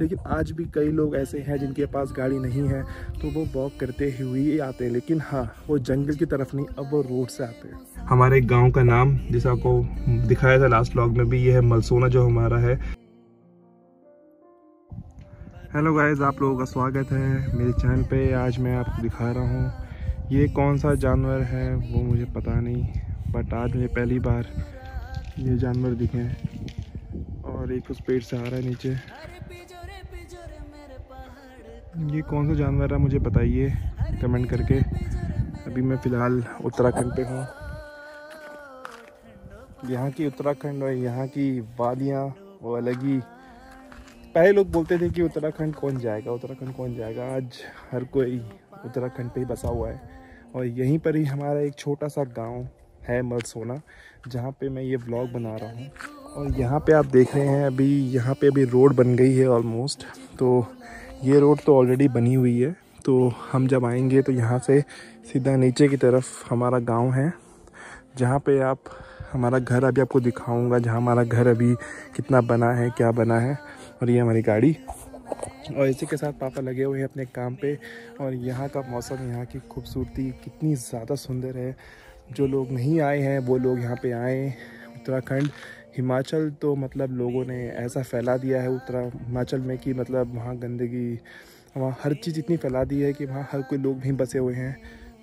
लेकिन आज भी कई लोग ऐसे हैं जिनके पास गाड़ी नहीं है तो वो वॉक करते हुए ही आते हैं। लेकिन हाँ वो जंगल की तरफ़ नहीं, अब वो रोड से आते हैं। हमारे गाँव का नाम, जैसा को दिखाया था लास्ट ब्लॉग में भी, ये है मलसोना जो हमारा है। हेलो गाइस आप लोगों का स्वागत है मेरे चैनल पे। आज मैं आपको दिखा रहा हूँ, ये कौन सा जानवर है, वो मुझे पता नहीं बट आज मुझे पहली बार ये जानवर दिखे और एक उस पेड़ से आ रहा है नीचे। ये कौन सा जानवर है मुझे बताइए, कमेंट करके। अभी मैं फ़िलहाल उत्तराखंड पे हूँ। यहाँ की उत्तराखंड और यहाँ की वादियाँ, वो अलग ही। पहले लोग बोलते थे कि उत्तराखंड कौन जाएगा, उत्तराखंड कौन जाएगा। आज हर कोई उत्तराखंड पे ही बसा हुआ है। और यहीं पर ही हमारा एक छोटा सा गाँव है मलसोना, जहाँ पे मैं ये ब्लॉग बना रहा हूँ। और यहाँ पे आप देख रहे हैं अभी, यहाँ पे अभी रोड बन गई है ऑलमोस्ट तो ये रोड तो ऑलरेडी बनी हुई है। तो हम जब आएँगे तो यहाँ से सीधा नीचे की तरफ़ हमारा गाँव है, जहाँ पे आप, हमारा घर अभी आपको दिखाऊँगा, जहाँ हमारा घर अभी कितना बना है, क्या बना है, और ये हमारी गाड़ी। और इसी के साथ पापा लगे हुए हैं अपने काम पे, और यहाँ का मौसम, यहाँ की खूबसूरती कितनी ज़्यादा सुंदर है। जो लोग नहीं आए हैं, वो लोग यहाँ पे आए, उत्तराखंड हिमाचल तो मतलब लोगों ने ऐसा फैला दिया है उत्तरा, हिमाचल में कि मतलब वहाँ गंदगी, वहाँ हर चीज़ इतनी फैला दी है कि वहाँ हर कोई लोग भी बसे हुए हैं।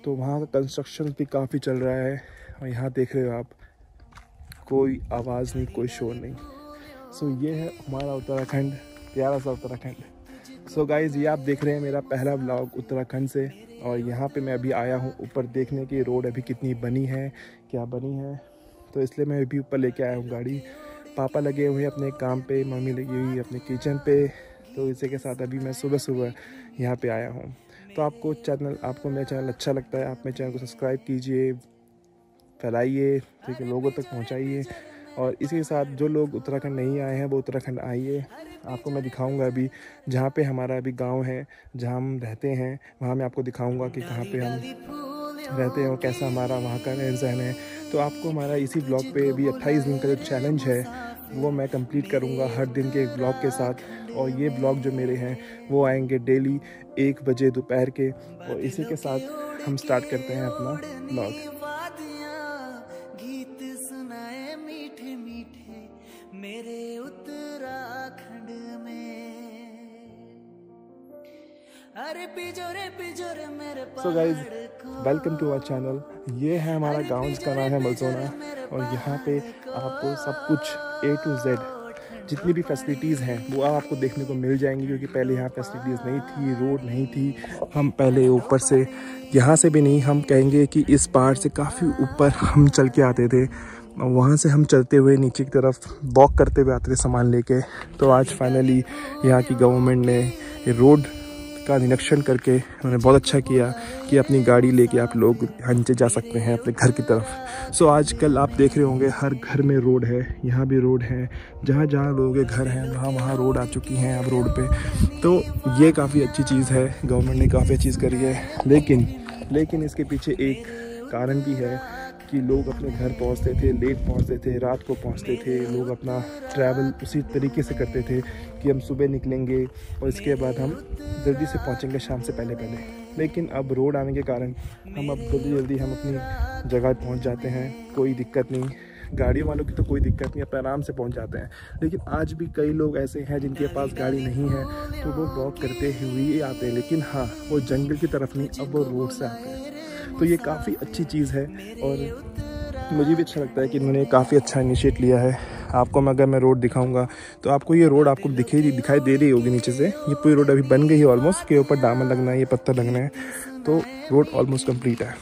तो वहाँ का कंस्ट्रक्शन भी काफ़ी चल रहा है और यहाँ देख रहे हो आप, कोई आवाज़ नहीं, कोई शोर नहीं। सो ये है हमारा उत्तराखंड, प्यारा सा उत्तराखंड। सो गाइज़ ये आप देख रहे हैं मेरा पहला ब्लॉग उत्तराखंड से और यहाँ पे मैं अभी आया हूँ ऊपर देखने की रोड अभी कितनी बनी है, क्या बनी है। तो इसलिए मैं अभी ऊपर लेके आया हूँ गाड़ी। पापा लगे हुए अपने काम पे, मम्मी लगी हुई अपने किचन पे। तो इसी के साथ अभी मैं सुबह सुबह यहाँ पे आया हूँ। तो आपको चैनल आपको मेरा चैनल अच्छा लगता है, आप मेरे चैनल को सब्सक्राइब कीजिए, फैलाइए, ठीक है, लोगों तक पहुँचाइए। और इसी के साथ जो लोग उत्तराखंड नहीं आए हैं, वो उत्तराखंड आइए। आपको मैं दिखाऊँगा अभी जहाँ पे हमारा अभी गाँव है, जहाँ हम रहते हैं, वहाँ मैं आपको दिखाऊँगा कि कहाँ पे हम रहते हैं और कैसा हमारा वहाँ का रहन सहन है। तो आपको हमारा इसी ब्लॉग पे अभी 28 दिन का जो चैलेंज है, वो मैं कंप्लीट करूँगा हर दिन के एक ब्लॉग के साथ। और ये ब्लॉग जो मेरे हैं, वो आएँगे डेली एक बजे दोपहर के। और इसी के साथ हम स्टार्ट करते हैं अपना blog so guys welcome to our channel ये है हमारा गाँव जिसका नाम है मलसोना। और यहाँ पे आपको सब कुछ ए टू जेड जितनी भी फैसिलिटीज़ हैं वो आपको देखने को मिल जाएँगी क्योंकि पहले यहाँ फैसिलिटीज़ नहीं थी रोड नहीं थी। हम पहले ऊपर से यहाँ से भी नहीं हम कहेंगे कि इस पहाड़ से काफ़ी ऊपर हम चल के आते थे। वहाँ से हम चलते हुए नीचे की तरफ़ वॉक करते हुए आते थे सामान लेके। तो आज फाइनली यहाँ की गवर्नमेंट ने रोड का निरीक्षण करके उन्होंने बहुत अच्छा किया कि अपनी गाड़ी लेके आप लोग नीचे जा सकते हैं अपने घर की तरफ़। सो आजकल आप देख रहे होंगे, हर घर में रोड है, यहाँ भी रोड है, जहाँ जहाँ लोगों के घर हैं, वहाँ वहाँ रोड आ चुकी हैं अब रोड पे। तो ये काफ़ी अच्छी चीज़ है, गवर्नमेंट ने काफ़ी चीज़ करी है, लेकिन लेकिन इसके पीछे एक कारण भी है कि लोग अपने घर पहुँचते थे, लेट पहुँचते थे, रात को पहुँचते थे। लोग अपना ट्रैवल उसी तरीके से करते थे कि हम सुबह निकलेंगे और इसके बाद हम जल्दी से पहुँचेंगे शाम से पहले पहले। लेकिन अब रोड आने के कारण हम अब जल्दी जल्दी हम अपनी जगह पहुँच जाते हैं, कोई दिक्कत नहीं। गाड़ी वालों की तो कोई दिक्कत नहीं, अपने आराम से पहुँच जाते हैं। लेकिन आज भी कई लोग ऐसे हैं जिनके पास गाड़ी नहीं है तो वो वॉक करते हुए आते हैं। लेकिन हाँ वो जंगल की तरफ़ नहीं, अब वो रोड से आते हैं। तो ये काफ़ी अच्छी चीज़ है और मुझे भी अच्छा लगता है कि इन्होंने काफ़ी अच्छा इनिशिएट लिया है। आपको मैं अगर मैं रोड दिखाऊँगा तो आपको ये रोड आपको दिखे दिखाई दे रही होगी नीचे से। ये पूरी रोड अभी बन गई है ऑलमोस्ट के ऊपर डामन लगना है ये पत्थर लगना है। तो रोड ऑलमोस्ट कंप्लीट है।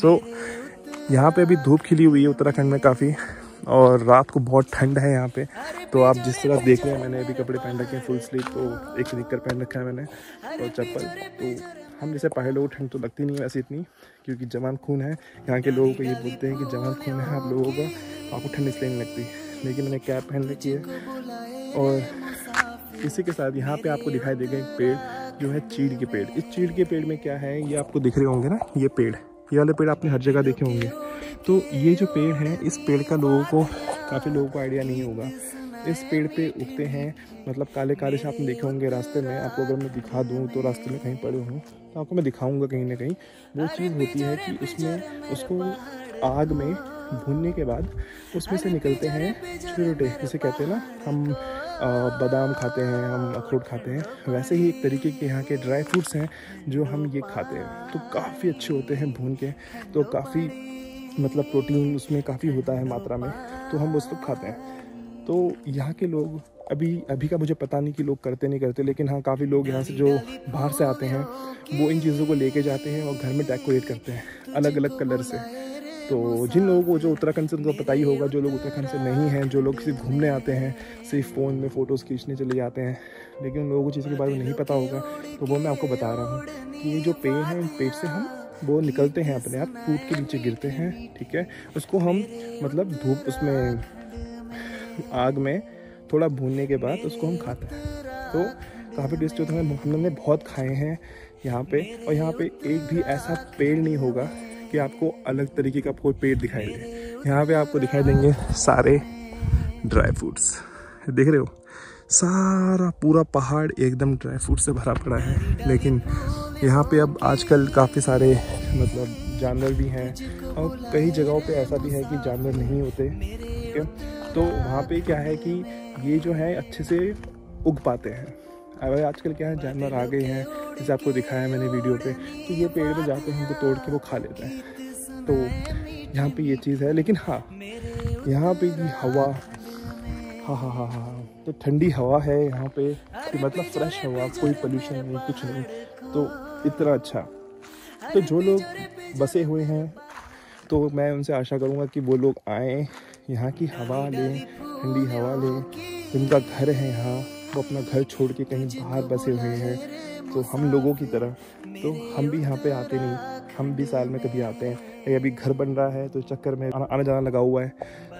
सो so, यहाँ पे अभी धूप खिली हुई है उत्तराखंड में काफ़ी और रात को बहुत ठंड है यहाँ पे। तो आप जिस तरह देख रहे हैं मैंने अभी कपड़े पहन रखे हैं फुल स्लीव तो एक निक्कर पहन रखा है मैंने और चप्पल तो हम जैसे पहाड़ी लोगों ठंड तो लगती नहीं वैसे इतनी, क्योंकि जवान खून है। यहाँ के लोगों को ये बोलते हैं कि जवान खून है आप लोगों का तो आपको ठंड इसलिए नहीं लगती। लेकिन मैंने कैप पहन रखी है। और इसी के साथ यहाँ पे आपको दिखाई देगा एक पेड़, जो है चीड़ के पेड़। इस चीड़ के पेड़ में क्या है, ये आपको दिख रहे होंगे ना, ये पेड़। ये वाले पेड़ आपने हर जगह देखे होंगे। तो ये जो पेड़ है, इस पेड़ का लोगों को, काफ़ी लोगों को आइडिया नहीं होगा। इस पेड़ पे उगते हैं। मतलब काले काले से आपने देखे होंगे रास्ते में। आपको अगर मैं दिखा दूँ तो रास्ते में कहीं पड़े हूँ तो आपको मैं दिखाऊँगा कहीं ना कहीं। वो चीज़ होती है कि उसमें उसको आग में भूनने के बाद उसमें से निकलते हैं छोटे छोटे जैसे कहते हैं ना हम बादाम खाते हैं हम अखरोट खाते हैं। वैसे ही एक तरीके के यहाँ के ड्राई फ्रूट्स हैं जो हम ये खाते हैं। तो काफ़ी अच्छे होते हैं भून के। तो काफ़ी मतलब प्रोटीन उसमें काफ़ी होता है मात्रा में। तो हम वो सब खाते हैं। तो यहाँ के लोग, अभी अभी का मुझे पता नहीं कि लोग करते नहीं करते, लेकिन हाँ काफ़ी लोग यहाँ से जो बाहर से आते हैं, वो इन चीज़ों को लेके जाते हैं और घर में डेकोरेट करते हैं अलग अलग कलर से। तो जिन लोगों को जो उत्तराखंड से, उनको पता ही होगा, जो लोग उत्तराखंड से नहीं हैं, जो लोग सिर्फ़ घूमने आते हैं, सिर्फ़ फ़ोन में फ़ोटोज़ खींचने चले जाते हैं, लेकिन उन लोगों को चीज़ के बारे में नहीं पता होगा तो वो मैं आपको बता रहा हूँ कि ये जो पेड़ हैं इन पेड़ से हम वो निकलते हैं अपने आप टूट के नीचे गिरते हैं, ठीक है? उसको हम मतलब धूप, उसमें आग में थोड़ा भूनने के बाद उसको हम खाते हैं। तो काफ़ी टेस्टी होता है? हमने बहुत खाए हैं यहाँ पे और यहाँ पे एक भी ऐसा पेड़ नहीं होगा कि आपको अलग तरीके का कोई पेड़ दिखाई दे। यहाँ पे आपको दिखाई देंगे सारे ड्राई फ्रूट्स देख रहे हो? सारा पूरा पहाड़ एकदम ड्राई फ्रूट से भरा पड़ा है। लेकिन यहाँ पे अब आजकल काफ़ी सारे मतलब जानवर भी हैं और कई जगहों पे ऐसा भी है कि जानवर नहीं होते। है। तो वहाँ पे क्या है कि ये जो है, अच्छे से उग पाते हैं। अब आजकल क्या है, जानवर आ गए हैं, जैसे आपको दिखाया मैंने वीडियो पे तो ये पेड़ पे जाते हैं तो तोड़ के वो खा लेते हैं। तो यहाँ पे ये चीज़ है, लेकिन हाँ यहाँ पे की हवा हाँ हाँ हाँ हाँ तो ठंडी हवा है यहाँ पे, कि मतलब फ्रेश हवा, कोई पोल्यूशन नहीं, कुछ नहीं तो इतना अच्छा। तो जो लोग बसे हुए हैं तो मैं उनसे आशा करूँगा कि वो लोग आएँ यहाँ की हवा लें, ठंडी हवा लें। जिनका घर है यहाँ, वो अपना घर छोड़ के कहीं बाहर बसे हुए हैं। तो हम लोगों की तरह तो हम भी यहाँ पे आते नहीं। हम भी साल में कभी आते हैं। अभी घर बन रहा है तो चक्कर में आना जाना लगा हुआ है।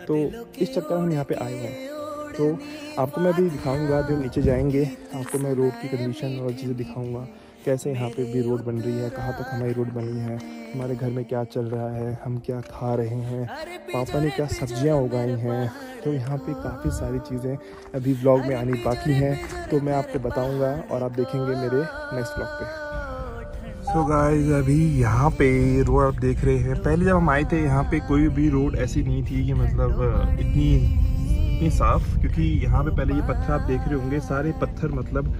तो इस चक्कर हम यहाँ पे आए हैं। तो आपको मैं अभी दिखाऊँगा जब नीचे जाएँगे, आपको मैं रोड की कंडीशन और चीज़ें दिखाऊँगा। कैसे यहाँ पे भी रोड बन रही है, कहाँ तक हमारी रोड बनी है। हमारे घर में क्या चल रहा है? हम क्या खा रहे हैं? पापा ने क्या सब्ज़ियाँ उगाई हैं? तो यहाँ पे काफ़ी सारी चीज़ें अभी ब्लॉग में आनी बाकी हैं तो मैं आपको बताऊँगा और आप देखेंगे मेरे नेक्स्ट ब्लॉग पे। सो so गाइस अभी यहाँ पे रोड आप देख रहे हैं। पहले जब हम आए थे, यहाँ पे कोई भी रोड ऐसी नहीं थी कि मतलब इतनी इतनी साफ़, क्योंकि यहाँ पे पहले ये पत्थर आप देख रहे होंगे, सारे पत्थर मतलब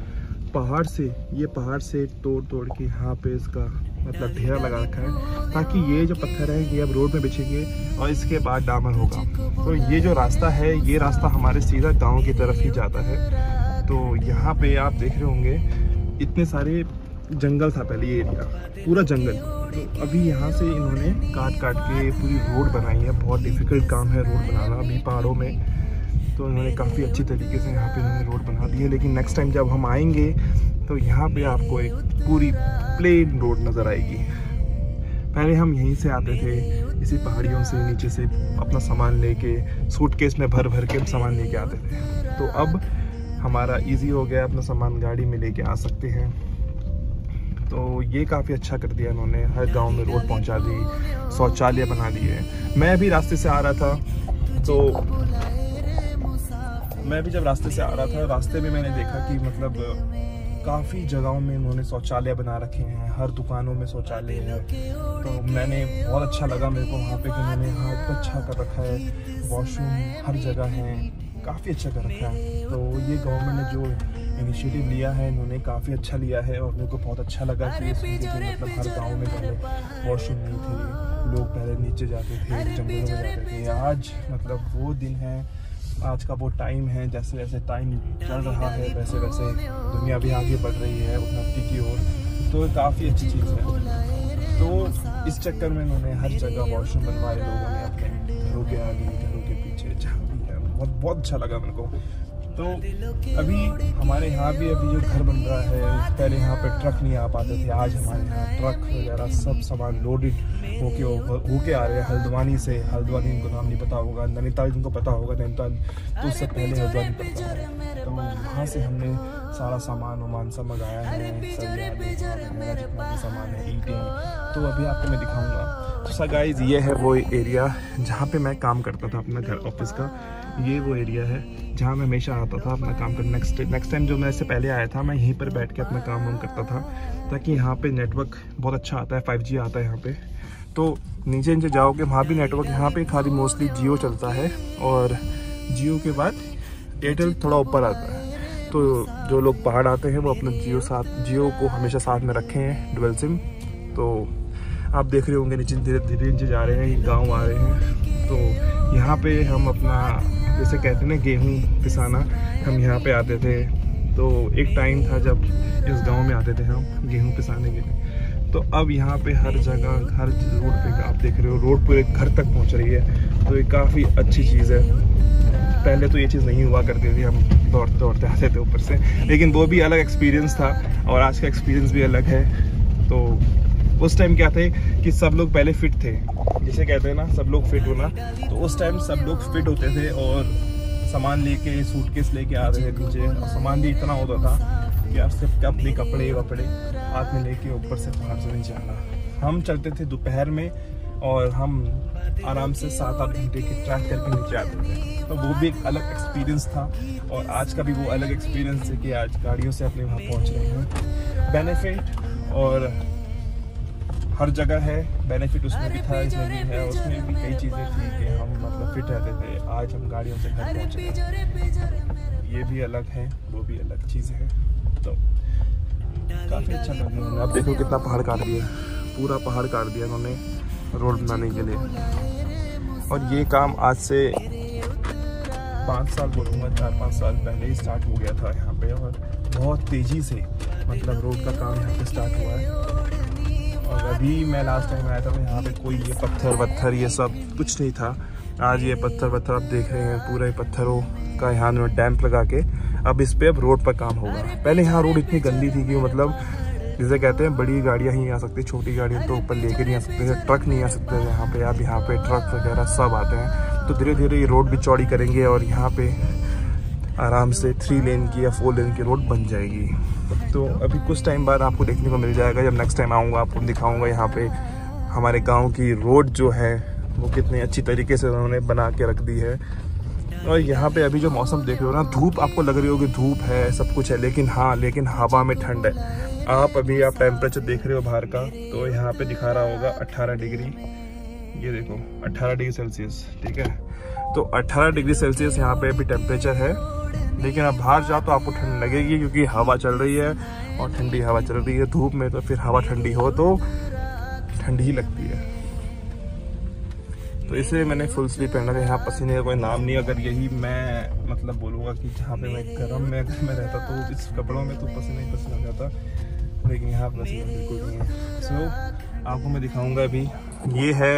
पहाड़ से, ये पहाड़ से तोड़ तोड़ के यहाँ पे इसका मतलब ढेरा लगा रखा है, ताकि ये जो पत्थर है, ये अब रोड में बिछेंगे और इसके बाद डामर होगा। तो ये जो रास्ता है, ये रास्ता हमारे सीधा गाँव की तरफ़ ही जाता है। तो यहाँ पे आप देख रहे होंगे, इतने सारे जंगल था पहले ये एरिया, पूरा जंगल। तो अभी यहाँ से इन्होंने काट काट के पूरी रोड बनाई है, बहुत डिफ़िकल्ट काम है रोड बनाना अभी पहाड़ों में। तो इन्होंने काफ़ी अच्छी तरीके से यहाँ पे इन्होंने रोड बना दी है लेकिन नेक्स्ट टाइम जब हम आएँगे तो यहाँ पे आपको एक पूरी प्लेन रोड नज़र आएगी। पहले हम यहीं से आते थे, इसी पहाड़ियों से नीचे से अपना सामान लेके सूटकेस में भर भर के सामान लेके आते थे। तो अब हमारा इजी हो गया, अपना सामान गाड़ी में लेके आ सकते हैं। तो ये काफ़ी अच्छा कर दिया इन्होंने, हर गाँव में रोड पहुँचा दी, शौचालय बना दिए। मैं भी रास्ते से आ रहा था तो मैं भी जब रास्ते से आ रहा था, रास्ते में मैंने देखा कि मतलब काफ़ी जगहों में इन्होंने शौचालय बना रखे हैं, हर दुकानों में शौचालय है। तो मैंने बहुत अच्छा लगा मेरे को वहाँ पे कि उन्होंने हाँ इतना अच्छा कर रखा है। वॉशरूम हर जगह है, काफ़ी अच्छा कर रखा है। तो ये गवर्नमेंट ने जो इनिशिएटिव लिया है, इन्होंने काफ़ी अच्छा लिया है और मेरे को बहुत अच्छा लगा कि मतलब हर गाँव में पहले वॉशरूम नहीं थे, लोग पहले नीचे जाते थे, जंगलों में जाते थे। आज मतलब वो दिन है आज का वो टाइम है, जैसे जैसे टाइम चल रहा है, वैसे वैसे दुनिया भी आगे बढ़ रही है, उन्नति की ओर। तो काफ़ी अच्छी चीज़ है। तो इस चक्कर में उन्होंने हर जगह वॉशरूम बनवाए, लोगों ने अपने घरों के आगे, घरों के पीछे, जहाँ भी है। बहुत बहुत अच्छा लगा मेरे को। तो अभी हमारे यहाँ भी अभी जो घर बन रहा है। पहले यहाँ पे ट्रक नहीं आ पाते थे, आज हमारे यहाँ ट्रक वगैरह सब सामान लोडेड होके होके आ रहे हैं। हल्द्वानी से, हल्द्वानी इनको नाम नहीं पता होगा, नैनीताल जिनको पता होगा, नैनीताल तो उससे पहले हल्द्वानी पड़ता है तो वहाँ से हमने सारा सामान वामान सब मंगाया है सामान है तो अभी आपको मैं दिखाऊँगा। तो सर ये है वो एरिया जहाँ पे मैं काम करता था अपना घर ऑफ़िस का। ये वो एरिया है जहाँ मैं हमेशा आता था अपना काम कर नेक्स्ट नेक्स्ट टाइम जो मैं इससे पहले आया था, मैं यहीं पर बैठ के अपना काम वाम करता था, ताकि यहाँ पे नेटवर्क बहुत अच्छा आता है 5G आता है यहाँ पे। तो नीचे नीचे जाओगे, वहाँ भी नेटवर्क यहाँ पे खाली मोस्टली जियो चलता है, और जियो के बाद एयरटेल थोड़ा ऊपर आता है। तो जो लोग पहाड़ आते हैं, वो अपना जियो साथ जियो को हमेशा साथ में रखे हैं डुअल सिम तो आप देख रहे होंगे नीचे धीरे धीरे नीचे जा रहे हैं, गाँव आ रहे हैं। तो यहाँ पे हम अपना जैसे कहते हैं ना, गेहूँ पिसाना, हम यहाँ पे आते थे। तो एक टाइम था जब इस गाँव में आते थे हम, गेहूँ पिसाने के लिए। तो अब यहाँ पे हर जगह, हर रोड पे आप देख रहे हो, रोड पूरे घर तक पहुँच रही है। तो ये काफ़ी अच्छी चीज़ है। पहले तो ये चीज़ नहीं हुआ करती थी, हम दौड़ते दौड़ते आते थे ऊपर से। लेकिन वो भी अलग एक्सपीरियंस था और आज का एक्सपीरियंस भी अलग है। तो उस टाइम क्या थे कि सब लोग पहले फिट थे। जिसे कहते हैं ना, सब लोग फिट होना। तो उस टाइम सब लोग फिट होते थे और सामान लेके सूटकेस लेके आ रहे थे नीचे। सामान भी इतना होता था कि आप सिर्फ़ अपने कपड़े वपड़े हाथ में लेके ऊपर से पहाड़ से नीचे आना। हम चलते थे दोपहर में और हम आराम से सात आठ घंटे की ट्रैक करके नीचे आते थे। तो वो भी एक अलग एक्सपीरियंस था और आज का भी वो अलग एक्सपीरियंस है कि आज गाड़ियों से अपने वहाँ पहुँच रहे हैं। बेनिफिट और हर जगह है बेनिफिट उसमें भी था इसमें भी है उसमें भी कई चीज़ें थी कि हम मतलब फिट रहते थे आज हम गाड़ियों से घर पहुँच रहे ये भी अलग है वो भी अलग चीज़ है तो काफ़ी अच्छा लगा आप देखो कितना पहाड़ काट दिया। पूरा पहाड़ काट दिया उन्होंने रोड बनाने के लिए। और ये काम आज से पाँच साल बोलूँगा चार पाँच साल पहले ही स्टार्ट हो गया था यहाँ पे और बहुत तेज़ी से मतलब रोड का काम यहाँ पे स्टार्ट हुआ है। और अभी मैं लास्ट टाइम आया था तो यहाँ पे कोई ये पत्थर वत्थर ये सब कुछ नहीं था। आज ये पत्थर वत्थर आप देख रहे हैं, पूरे पत्थरों का यहाँ डैम्प लगा के। अब इस पर अब रोड पर काम होगा। पहले यहाँ रोड इतनी गंदी थी कि मतलब जिसे कहते हैं, बड़ी गाड़ियाँ ही आ सकती, छोटी गाड़ियाँ तो ऊपर लेके नहीं आ सकते थे ट्रक नहीं आ सकते थे यहाँ पे। अब यहाँ पे ट्रक वगैरह सब आते हैं। तो धीरे धीरे ये रोड भी चौड़ी करेंगे और यहाँ पे आराम से थ्री लेन की या फोर लेन की रोड बन जाएगी। तो अभी कुछ टाइम बाद आपको देखने को मिल जाएगा। जब नेक्स्ट टाइम आऊँगा, आपको दिखाऊँगा यहाँ पे हमारे गाँव की रोड जो है, वो कितनी अच्छी तरीके से उन्होंने बना के रख दी है। और यहाँ पे अभी जो मौसम देख रहे हो ना, धूप आपको लग रही होगी, धूप है, सब कुछ है, लेकिन हाँ लेकिन हवा में ठंड है। आप अभी आप टेम्परेचर देख रहे हो बाहर का तो यहाँ पे दिखा रहा होगा 18 डिग्री। ये देखो 18 डिग्री सेल्सियस ठीक है? तो 18 डिग्री सेल्सियस यहाँ पे अभी टेम्परेचर है। लेकिन आप बाहर जाओ तो आपको ठंड लगेगी क्योंकि हवा चल रही है और ठंडी हवा चल रही है धूप में तो फिर हवा ठंडी हो तो ठंडी ही लगती है। तो इसे मैंने फुल स्लीव पहना था यहाँ पसीने का कोई नाम नहीं अगर यही मैं मतलब बोलूँगा कि जहाँ पे मैं गर्म में अगर मैं रहता तो इस कपड़ों में तो पसीना ही पसीना जाता लेकिन यहाँ पर बिल्कुल नहीं है। सो so, आपको मैं दिखाऊँगा अभी ये है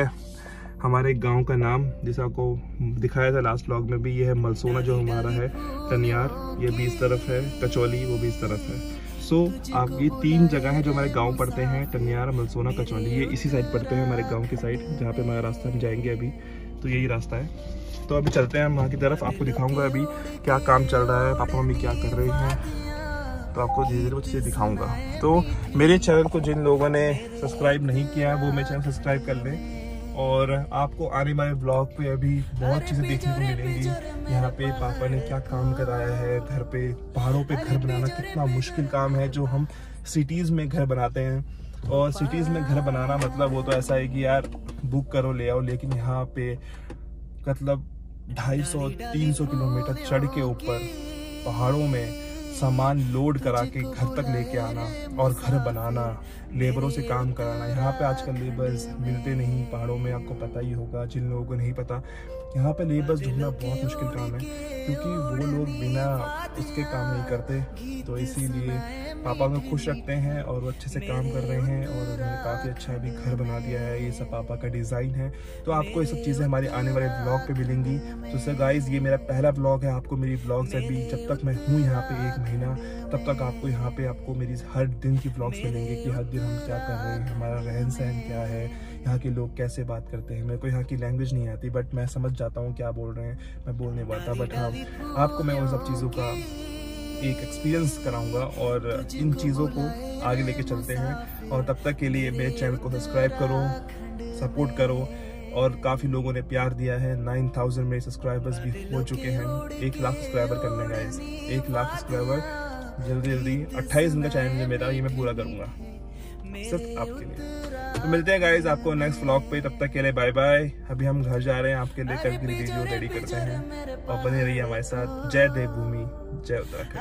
हमारे गाँव का नाम जिसे आपको दिखाया था लास्ट ब्लॉग में भी ये है मलसोना जो हमारा है टनियार ये भी इस तरफ़ है कचौली वो भी इस तरफ़ है। सो so, आप ये तीन जगह है जो हमारे गाँव पड़ते हैं टनियार मलसोना कचौली। ये इसी साइड पड़ते हैं हमारे गाँव की साइड जहाँ पे हमारा रास्ता हम जाएँगे अभी। तो यही रास्ता है। तो अभी चलते हैं वहाँ की तरफ़। आपको दिखाऊँगा अभी क्या काम चल रहा है पापा मम्मी क्या कर रहे हैं। तो आपको धीरे धीरे वो चीज़ें दिखाऊँगा। तो मेरे चैनल को जिन लोगों ने सब्सक्राइब नहीं किया है वो मेरे चैनल सब्सक्राइब कर लें। और आपको आने वाले ब्लॉग पे अभी बहुत चीज़ें देखने को मिलेंगी। यहाँ पे पापा ने क्या काम कराया है घर पे पहाड़ों पे घर बनाना कितना मुश्किल काम है जो हम सिटीज़ में घर बनाते हैं। और सिटीज़ में घर बनाना मतलब वो तो ऐसा है कि यार बुक करो ले आओ लेकिन यहाँ पे मतलब ढाई सौ तीन सौ किलोमीटर चढ़ के ऊपर पहाड़ों में सामान लोड करा के घर तक लेके आना और घर बनाना, लेबरों से काम कराना। यहाँ पे आजकल लेबर्स मिलते नहीं, पहाड़ों में, आपको पता ही होगा, जिन लोगों को नहीं पता यहाँ पे लेबर्स ढूंढना बहुत मुश्किल काम है, क्योंकि वो लोग बिना उसके काम नहीं करते। तो इसीलिए पापा को खुश रखते हैं और वो अच्छे से काम कर रहे हैं और उन्होंने काफ़ी अच्छा अभी घर बना दिया है। ये सब पापा का डिज़ाइन है। तो आपको ये सब चीज़ें हमारे आने वाले ब्लॉग पे मिलेंगी। तो सर गाइज़ ये मेरा पहला ब्लॉग है आपको मेरी ब्लॉग्स अभी जब तक मैं हूँ यहाँ पे एक महीना, तब तक आपको यहाँ पे आपको मेरी हर दिन की ब्लॉग्स मिलेंगे कि हर दिन हम क्या कर रहे हैं, हमारा रहन सहन क्या है यहाँ के लोग कैसे बात करते हैं? मेरे को यहाँ की लैंग्वेज नहीं आती बट मैं समझ जाता हूँ क्या बोल रहे हैं, मैं बोल नहीं पाता बट हाँ आपको मैं उन सब चीज़ों का एक एक्सपीरियंस कराऊँगा और इन चीज़ों को आगे लेके चलते हैं। और तब तक के लिए मेरे चैनल को सब्सक्राइब करो सपोर्ट करो और काफ़ी लोगों ने प्यार दिया है। 9000 मेरे सब्सक्राइबर्स भी हो चुके हैं। एक लाख सब्सक्राइबर करने गाइस एक लाख सब्सक्राइबर जल्दी जल्दी। 28 दिन का चैलेंज है मेरा, ये मैं पूरा करूँगा। सिर्फ़ आपके लिए। तो मिलते हैं गाइज़ आपको नेक्स्ट व्लॉग पे तब तक के लिए बाय बाय अभी हम घर जा रहे हैं आपके लिए कल की वीडियो रेडी करते हैं। और बने रहिए हमारे साथ। जय देवभूमि जय उत्तराखंड।